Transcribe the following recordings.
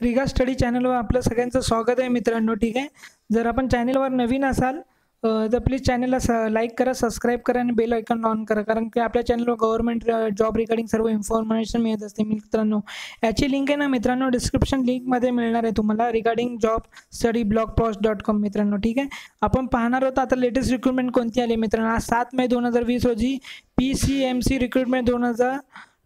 Riga study चॅनलवर आपलं सगळ्यांचं स्वागत आहे मित्रांनो ठीक आहे? जर आपण चॅनलवर नवीन असाल तर प्लीज चॅनलला स लाईक करा सबस्क्राईब करा आणि बेल आयकॉन ऑन करा. कारण की आपल्या चॅनलवर गव्हर्नमेंट जॉब रिगार्डिंग सर्व इन्फॉर्मेशन मिळत असते मित्रांनो. याची लिंक आहे ना मित्रांनो डिस्क्रिप्शन लिंकमध्ये मिळणार आहे तुम्हाला regarding job study blog post dot com मित्रांनो ठीक आहे? आपण पाहणार आहोत आता लेटेस्ट रिक्रुटमेंट कोणती आली मित्रांनो. आज सात मे दोन हजार वीस रोजी P C M C recruitment दोन हजार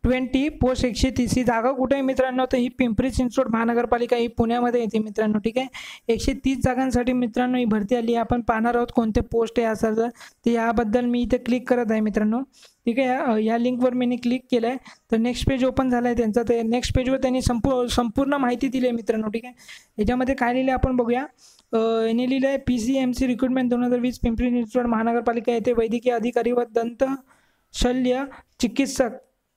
ट्वेंटी पोस्ट एकशे तीस ही जागा कुठे आहे मित्रांनो? तर ही पिंपरी चिंचवड महानगरपालिका ही पुण्यामध्ये येते मित्रांनो ठीक आहे? एकशे तीस जागांसाठी मित्रांनो ही भरती आली आहे. आपण पाहणार आहोत कोणते पोस्ट आहे असं तर ते याबद्दल मी इथे क्लिक करत आहे मित्रांनो. ठीक आहे? या- लिंकवर मी क्लिक केलं आहे तर नेक्स्ट पेज ओपन झालं आहे त्यांचं. तर नेक्स्ट पेजवर त्यांनी संपू संपूर्ण माहिती दिली आहे मित्रांनो ठीक आहे? याच्यामध्ये काय लिहिलं आहे आपण बघूया. यांनी लिहिलं आहे P C M C recruitment दोन हजार वीस पिंपरी चिंचवड महानगरपालिका येथे वैद्यकीय अधिकारी व दंत शल्य चिकित्सक.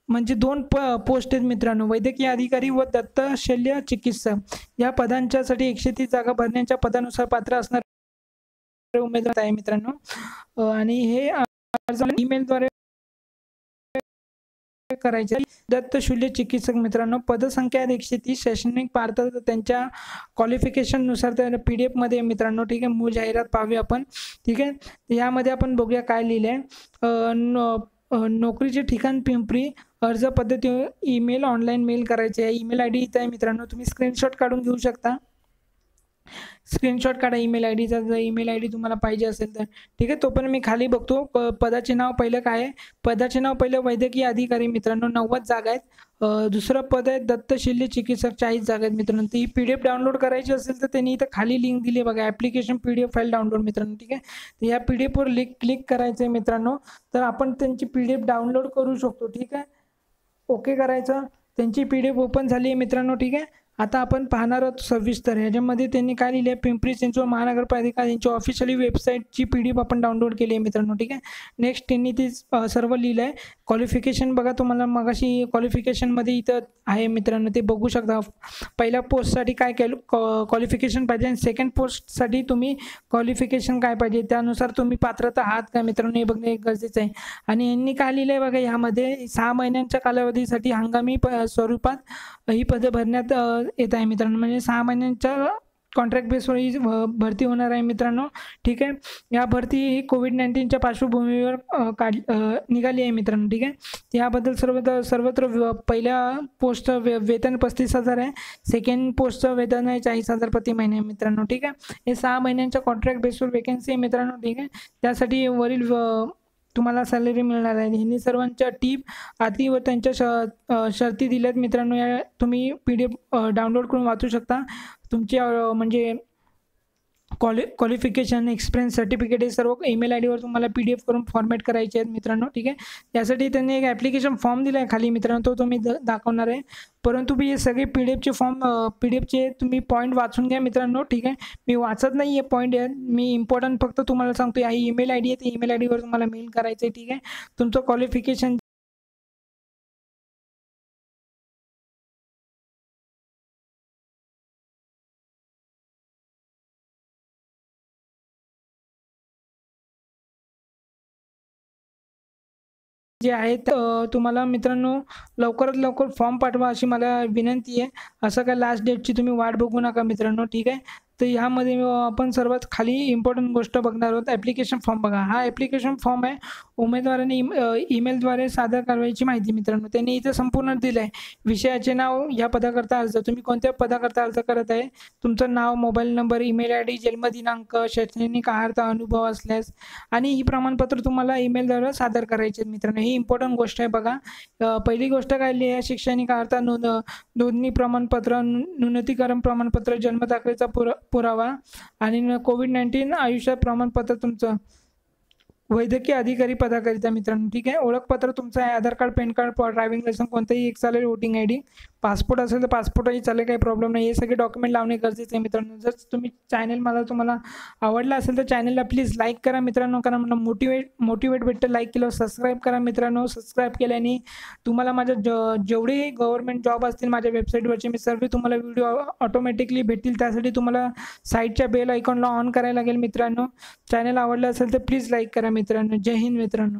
म्हणजे दोन प पोस्ट आहेत मित्रांनो वैद्यकीय अधिकारी व दत्त शल्य चिकित्सक. या पदांच्यासाठी एकशे तीस जागा भरण्याच्या पदानुसार पात्र असणार उमेदवार आहे मित्रांनो. आणि हे अर्ज ईमेलद्वारे करायचे. दत्त शल्य चिकित्सक मित्रांनो पदसंख्या एकशे तीस शैक्षणिक पात्रता त्यांच्या क्वालिफिकेशननुसार त्या पी डी एफमध्ये मित्रांनो. ठीक आहे मूळ जाहिरात पाहूया आपण. ठीक आहे यामध्ये आपण बघूया काय लिहिलं आहे नोकरीचे ठिकाण पिंपरी अर्ज पद्धती ईमेल ऑनलाईन मेल करायचे. आहे ईमेल आय डी इथं आहे मित्रांनो. तुम्ही स्क्रीनशॉट काढून घेऊ शकता. स्क्रीनशॉट काढा ईमेल आय डीचा जर ईमेल आय डी तुम्हाला पाहिजे असेल तर. ठीक आहे? तोपर्यंत मी खाली बघतो. प- पदाचे नाव पहिलं काय आहे? पदाचे नाव पहिलं वैद्यकीय अधिकारी. मित्रांनो नव्वद जागा आहेत. दुसरं पद आहे दत्त शिल्ले चिकित्सक. चाळीस जागा आहेत मित्रांनो. ती पी डी एफ डाउनलोड करायची असेल तर त्यांनी इथं खाली लिंक दिली बघा. Application P D F file download मित्रांनो. ठीक आहे? तर या पी डी एफवर लिंक क्लिक करायचं आहे मित्रांनो. तर आपण त्यांची पी डी एफ डाउनलोड करू शकतो. ठीक आहे? ओके करायचं. त्यांची पी डी एफ ओपन झाली आहे मित्रांनो. ठीक आहे? आता आपण पाहणार आहोत सविस्तर. ह्याच्यामध्ये त्यांनी काय लिहिले आहे पिंपरी चिंचवड महानगरपालिका यांची ऑफिशियली वेबसाईटची पी डी एफ आपण डाउनलोड केली आहे मित्रांनो ठीक आहे? नेक्स्ट त्यांनी ती सर्व लिहिलं आहे क्वालिफिकेशन बघा तुम्हाला मगाशी क्वालिफिकेशनमध्ये इथं आहे मित्रांनो ते बघू शकता. पहिल्या पोस्टसाठी काय कॅल क्वालिफिकेशन पाहिजे आणि सेकंड पोस्टसाठी तुम्ही क्वालिफिकेशन काय पाहिजे त्यानुसार तुम्ही पात्रता आहात का मित्रांनो हे बघणे गरजेचं आहे. आणि यांनी काय लिहिलं आहे बघा ह्यामध्ये सहा महिन्यांच्या कालावधीसाठी हंगामी प स्वरूपात ही पदं भरण्यात येत आहे मित्रांनो. म्हणजे सहा महिन्यांच्या कॉन्ट्रॅक्ट बेसवर ही भरती होणार आहे मित्रांनो. ठीक आहे? या भरती ही कोविड नाईन्टीनच्या पार्श्वभूमीवर काढ निघाली आहे मित्रांनो. ठीक आहे? याबद्दल सर्वत्र सर्वत्र पहिल्या पोस्टचं वे वेतन पस्तीस हजार आहे. सेकंड पोस्टचं वेतन आहे चाळीस हजार प्रति महिने मित्रांनो. ठीक आहे? हे सहा महिन्यांच्या कॉन्ट्रॅक्ट बेसवर वेकन्सी आहे मित्रांनो. ठीक आहे? त्यासाठी वरील तुम्हाला सॅलरी मिळणार आहे. ह्यांनी सर्वांच्या टीप आधी व त्यांच्या श शर्ती दिल्यात मित्रांनो. या तुम्ही पी डी एफ डाउनलोड करून वाचू शकता. तुमची म्हणजे क्वालि क्वालिफिकेशन एक्सपिरियन्स सर्टिफिकेट हे सर्व ईमेल आय डीवर तुम्हाला पी डी एफ करून फॉर्मॅट करायचे आहेत मित्रांनो ठीक आहे? यासाठी त्यांनी एक ॲप्लिकेशन फॉर्म दिला आहे खाली मित्रांनो तो तुम्ही द दाखवणार आहे. परंतु मी हे सगळे पी डी एफचे फॉर्म पी डी एफचे तुम्ही पॉईंट वाचून घ्या मित्रांनो ठीक आहे? मी वाचत नाही आहे पॉईंट आहे मी इम्पॉर्टंट फक्त तुम्हाला सांगतो आहे ईमेल आय डी आहे ईमेल आय डीवर तुम्हाला मेल करायचं आहे ठीक आहे? तुमचं क्वालिफिकेशन जे आहेत तुम्हाला मित्रांनो लवकरात लवकर फॉर्म पाठवा अशी मला विनंती आहे. असं काय लास्ट डेटची तुम्ही वाट बघू नका मित्रांनो ठीक आहे? तर ह्यामध्ये आपण सर्वात खाली इम्पॉर्टंट गोष्ट बघणार आहोत ॲप्लिकेशन फॉर्म बघा. हा ॲप्लिकेशन फॉर्म आहे उमेदवाराने ईमेलद्वारे सादर करायची माहिती मित्रांनो त्यांनी इथं संपूर्ण दिलं आहे विषयाचे नाव या पदाकरता अर्ज तुम्ही कोणत्या पदाकरता अर्ज करत आहे? तुमचं नाव mobile number email I D जन्मदिनांक शैक्षणिक आहारता अनुभव असल्यास आणि ही प्रमाणपत्र तुम्हाला ईमेलद्वारे सादर करायचे आहेत मित्रांनो. ही इम्पॉर्टंट गोष्ट आहे बघा. पहिली गोष्ट काय लिहिली आहे? शैक्षणिक आहारता नोंद नोंदणी प्रमाणपत्र नु- न्यूनतीकरण प्रमाणपत्र जन्मदाखलेचा पुरा पुरावा आणि कोविड नाईन्टीन आयुष्य प्रमाणपत्र तुमचं. वैद्यकीय अधिकारी पदाकरिता मित्रांनो ठीक आहे. ओळखपत्र तुमचं आहे Aadhaar card PAN card driving licence कोणतंही एक चालेल वोटिंग आय डी पासपोर्ट असेल तर पासपोर्टही चालेल काही प्रॉब्लेम नाही. हे सगळे डॉक्युमेंट लावणे गरजेचं आहे मित्रांनो. जर तुम्ही चॅनल मला तुम्हाला आवडला असेल तर चॅनलला प्लीज लाईक करा मित्रांनो. कारण मला मोटिवेट मोटिवेट भेटतं. लाईक केलं सबस्क्राईब करा मित्रांनो. सबस्क्राईब केल्याने तुम्हाला माझ्या ज जेवढेही गव्हर्नमेंट जॉब असतील माझ्या वेबसाईटवरचे मी सर्व तुम्हाला व्हिडिओ ऑटोमॅटिकली भेटतील. त्यासाठी तुम्हाला साईडच्या बेल आयकॉनला ऑन करायला लागेल मित्रांनो. चॅनल आवडलं असेल तर प्लीज लाईक करा मित्रांनो. जय हिंद मित्रांनो.